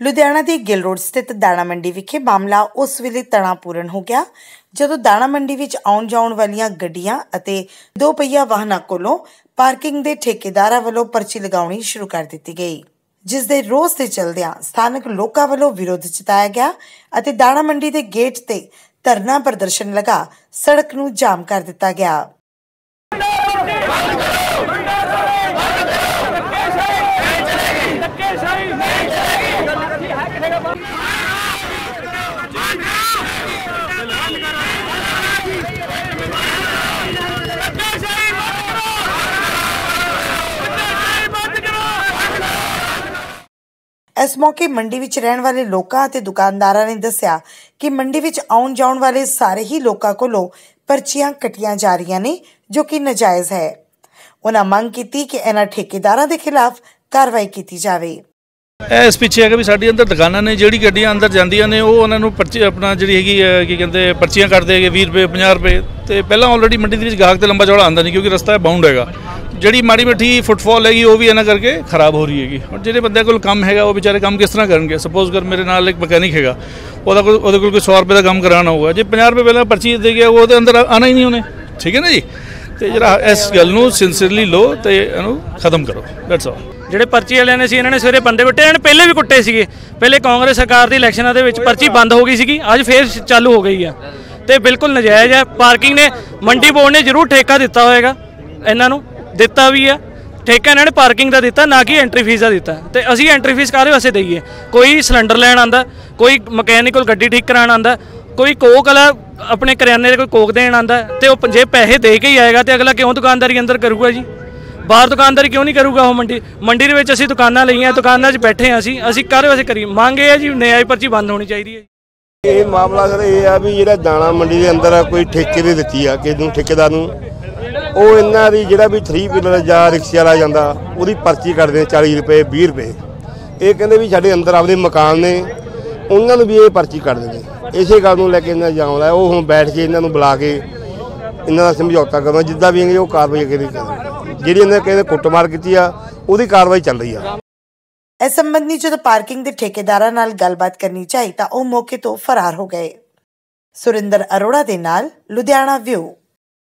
ਲੁਧਿਆਣਾ ਦੀ Gill road ਸਥਿਤ ਦਾਣਾ ਮੰਡੀ ਵਿਖੇ ਮਾਮਲਾ ਉਸ ਵੇਲੇ ਤਣਾਪੂਰਨ ਹੋ ਗਿਆ, ਜਦੋਂ ਦਾਣਾ ਮੰਡੀ ਵਿੱਚ ਆਉਣ ਜਾਣ ਵਾਲੀਆਂ ਗੱਡੀਆਂ ਅਤੇ ਦੋ ਪਹੀਆ ਵਾਹਨਾਂ ਕੋਲੋਂ ਪਾਰਕਿੰਗ ਦੇ ਠੇਕੇਦਾਰਾਂ ਵੱਲੋਂ ਪਰਚੀ ਲਗਾਉਣੀ ਸ਼ੁਰੂ ਕਰ ਦਿੱਤੀ ਗਈ, ਜਿਸ ਦੇ ਰੋਸ ਦੇ ਚਲਦਿਆਂ ਸਥਾਨਕ ਲੋਕਾਂ ਵੱਲੋਂ ਵਿਰੋਧ ਜਤਾਇਆ ਗਿਆ ਅਤੇ ਦਾਣਾ ਮੰਡੀ ਦੇ ਗੇਟ ਤੇ ਧਰਨਾ ਪ੍ਰਦਰਸ਼ਨ ਲਗਾ ਸੜਕ ਨੂੰ ਜਾਮ ਕਰ ਦਿੱਤਾ ਗਿਆ ਧੱਕੇਸ਼ਾਹੀ ਨਹੀਂ ਚਲੇਗੀ ਧੱਕੇਸ਼ਾਹੀ ਬੰਦ ਕਰੋ ਧੱਕੇਸ਼ਾਹੀ ਬੰਦ ਕਰੋ ਇਸ ਮੌਕੇ ਮੰਡੀ ਵਿੱਚ ਰਹਿਣ ਵਾਲੇ ਲੋਕਾਂ ਅਤੇ ਦੁਕਾਨਦਾਰਾਂ ਨੇ ਦੱਸਿਆ ਕਿ ਮੰਡੀ ਵਿੱਚ ਆਉਣ ਜਾਣ ਵਾਲੇ ਸਾਰੇ ਹੀ ਲੋਕਾਂ ਕੋਲੋਂ ਪਰਚੀਆਂ ਕੱਟੀਆਂ ਜਾ ਰਹੀਆਂ ਨੇ, ਜੋ ਕਿ ਨਜਾਇਜ਼ ਹੈ। ਉਹਨਾਂ ਮੰਗ ਕੀਤੀ ਕਿ ਇਹਨਾਂ ਠੇਕੇਦਾਰਾਂ ਦੇ ਖਿਲਾਫ ਕਾਰਵਾਈ ਕੀਤੀ ਜਾਵੇ। ਇਸ ਪਿੱਛੇ ਹੈਗਾ ਵੀ ਸਾਡੀ ਅੰਦਰ ਦੁਕਾਨਾਂ ਨੇ, ਜਿਹੜੀ ਗੱਡੀਆਂ ਅੰਦਰ ਜਾਂਦੀਆਂ ਨੇ, ਉਹ ਉਹਨਾਂ ਨੂੰ ਪਰਚੀ, ਆਪਣਾ ਜਿਹੜੀ ਹੈਗੀ ਕੀ ਕਹਿੰਦੇ, ਪਰਚੀਆਂ ਕੱਟਦੇ ਹੈਗੇ 20 ਰੁਪਏ 50 ਰੁਪਏ, ਤੇ ਪਹਿਲਾਂ ਆਲਰੇਡੀ ਮੰਡੀ ਦੇ ਵਿੱਚ ਗਾਹਕ ਤੇ ਲੰਬਾ ਚੌੜਾ ਆਉਂਦਾ ਨਹੀਂ, ਕਿਉਂਕਿ ਰਸਤਾ ਬਾਉਂਡ ਹੈਗਾ। ਜਿਹੜੀ ਮਾੜੀ ਮੱਠੀ ਫੁੱਟਫਾਲ ਹੈਗੀ ਉਹ ਵੀ ਇਹਨਾਂ ਕਰਕੇ ਖਰਾਬ ਹੋ ਰਹੀ ਹੈਗੀ। ਹੁਣ ਜਿਹੜੇ ਬੰਦੇ ਕੋਲ ਕੰਮ ਹੈਗਾ ਉਹ ਵਿਚਾਰੇ ਕੰਮ ਕਿਸ ਤਰ੍ਹਾਂ ਕਰਨਗੇ? ਸਪੋਜ਼ ਕਰ ਮੇਰੇ ਨਾਲ ਇੱਕ ਮਕੈਨਿਕ ਹੈਗਾ ਉਹਦਾ ਕੋਲ ਉਹਦੇ ਕੋਲ ਕੋਈ 100 ਰੁਪਏ ਦਾ ਕੰਮ ਕਰਾਉਣਾ ਹੋਊਗਾ। ਜੇ 50 ਰੁਪਏ ਪਹਿਲਾਂ ਪਰਚੀ ਦੇ ਗਿਆ ਉਹਦੇ ਅੰਦਰ ਆਣਾ ਹੀ ਨਹੀਂ ਉਹਨੇ। ਠੀਕ ਹੈ ਨਾ ਜੀ? ਤੇ ਜਿਹੜਾ ਇਸ ਗੱਲ ਨੂੰ ਸਿੰਸੀਅਰਲੀ ਲੋ ਤੇ ਇਹਨੂੰ ਖਤਮ ਕਰੋ। ਦੈਟਸ ਆਲ ਜਿਹੜੇ ਪਰਚੀ ਵਾਲਿਆਂ ਨੇ ਸੀ ਇਹਨਾਂ ਨੇ ਸਵੇਰੇ ਬੰਦੇ ਵੱਟੇ ਇਹਨਾਂ ਨੇ ਪਹਿਲੇ ਵੀ ਕੁੱਟੇ ਸੀਗੇ। ਪਹਿਲੇ ਕਾਂਗਰਸ ਸਰਕਾਰ ਦੀ ਇਲੈਕਸ਼ਨਾਂ ਦੇ ਵਿੱਚ ਪਰਚੀ ਬੰਦ ਹੋ ਗਈ ਸੀਗੀ। ਅੱਜ ਫੇਰ ਚਾਲੂ ਹੋ ਗਈ ਆ। ਤੇ ਬਿਲਕੁਲ ਨਜਾਇਜ਼ ਹੈ ਪਾਰਕਿੰਗ ਨੇ ਮੰਡੀ ਬੋਰਡ ਨੇ ਜ਼ਰੂਰ ਠੇਕਾ ਦਿੱਤਾ ਹੋਏਗਾ ਇਹਨਾਂ ਨੂੰ। ਦਿੱਤਾ ਵੀ ਆ, ਠੇਕਾ ਇਹਨਾਂ ਨੇ ਪਾਰਕਿੰਗ ਦਾ ਦਿੱਤਾ, ਨਾ ਕਿ ਐਂਟਰੀ ਫੀਸ ਦਾ ਦਿੱਤਾ। ਤੇ ਅਸੀਂ ਐਂਟਰੀ ਫੀਸ ਕਾਹਦੇ ਵਾਸਤੇ ਦਈਏ? ਕੋਈ ਸਿਲੰਡਰ ਲੈਣ ਆਂਦਾ ਕੋਈ ਮਕੈਨਿਕਲ ਗੱਡੀ ਠੀਕ ਕਰਾਉਣ ਆਂਦਾ ਕੋਈ ਕੋਕ ਵਾਲਾ ਆਪਣੇ ਕਰਿਆਨੇ ਦੇ ਕੋਈ ਕੋਕ ਦੇਣ ਆਂਦਾ ਤੇ ਉਹ ਜੇ ਪੈਸੇ ਦੇ ਕੇ ਹੀ ਆਏਗਾ ਤੇ ਅਗਲਾ ਕਿਉਂ ਦੁਕਾਨਦਾਰੀ ਅੰਦਰ ਕਰੂਗਾ ਜੀ? ਬਾਹਰ ਦੁਕਾਨਦਾਰੀ ਕਿਉਂ ਨਹੀਂ ਕਰੂਗਾ ਉਹ ਮੰਡੀ? ਮੰਡੀ ਦੇ ਵਿੱਚ ਅਸੀਂ ਦੁਕਾਨਾਂ ਲਈਆਂ, ਦੁਕਾਨਾਂ 'ਚ ਬੈਠੇ ਹਾਂ ਅਸੀਂ ਅਸੀਂ ਕਾਹਦੇ ਵਾਸਤੇ ਕਰੀਏ? ਮੰਗ ਇਹ ਹੈ ਜੀ ਨਿਆਂਈ ਪਰਚੀ ਬੰਦ ਹੋਣੀ ਚਾਹੀਦੀ ਹੈ। ਇਹ ਮਾਮਲਾ ਸਰ ਇਹ ਆ ਵੀ ਜਿਹੜਾ ਦਾਣਾ ਮੰਡੀ ਦੇ ਅੰਦਰ ਕੋਈ ਠੇਕੇ ਦੇ ਦਿੱਤੀ ਆ, ਕਿਸੇ ਨੂੰ ਠੇਕੇਦਾਰ ਨੂੰ। ਉਹ ਇਹਨਾਂ ਦੀ ਜਿਹੜਾ ਵੀ 3 ਵੀਲਰ ਜਾਂ ਰਿਕਸ਼ੇ ਵਾਲਾ ਜਾਂਦਾ, ਉਹਦੀ ਪਰਚੀ ਕੱਟਦੇ 40 ਰੁਪਏ 20 ਰੁਪਏ। ਇਹ ਕਹਿੰਦੇ ਵੀ ਸਾਡੇ ਅੰਦਰ ਆਪਦੇ ਮਕਾਨ ਨੇ, ਉਹਨਾਂ ਨੂੰ ਵੀ ਇਹ ਪਰਚੀ ਕੱਟ ਦਿੰਦੇ ਇਸੇ ਗੱਲ ਨੂੰ ਲੈ ਕੇ ਇਹਨਾਂ ਜਾਉਂਦਾ ਉਹ ਹੁਣ ਬੈਠ ਕੇ ਇਹਨਾਂ ਨੂੰ ਬੁਲਾ ਕੇ ਇਹਨਾਂ ਦਾ ਸਮਝੌਤਾ ਕਰਨਾ, ਜਿੱਦਾਂ ਵੀ ਉਹ ਕਾਰਵਾਈ ਅੱਗੇ ਜਿਹੜੀ ਇਹਨਾਂ ਕਹਿੰਦੇ ਕੁੱਟਮਾਰ ਕੀਤੀ ਆ, ਉਹਦੀ ਕਾਰਵਾਈ ਚੱਲ ਰਹੀ ਆ। ਇਸ ਸੰਬੰਧੀ ਜਦੋਂ ਪਾਰਕਿੰਗ ਦੇ ਠੇਕੇਦਾਰਾਂ ਨਾਲ ਗੱਲਬਾਤ ਕਰਨੀ ਚਾਹੀ ਤਾਂ ਉਹ ਮੌਕੇ ਤੋਂ ਫਰਾਰ ਹੋ ਗਏ। ਸੁਰਿੰਦਰ ਅਰੋੜਾ ਦੇ ਨਾਲ, ਲੁਧਿਆਣਾ ਵਿਊ